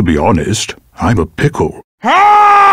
To be honest, I'm a pickle. Ah!